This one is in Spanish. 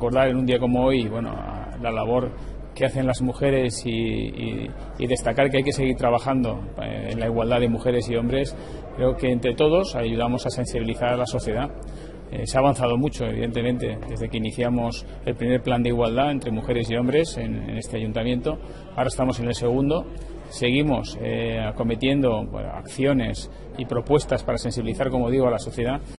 Recordar en un día como hoy, bueno, la labor que hacen las mujeres y, destacar que hay que seguir trabajando eh, en la igualdad de mujeres y hombres, creo que entre todos ayudamos a sensibilizar a la sociedad. Eh, se ha avanzado mucho, evidentemente, desde que iniciamos el primer plan de igualdad entre mujeres y hombres en, este ayuntamiento. Ahora estamos en el segundo. Seguimos eh, acometiendo acciones y propuestas para sensibilizar, como digo, a la sociedad.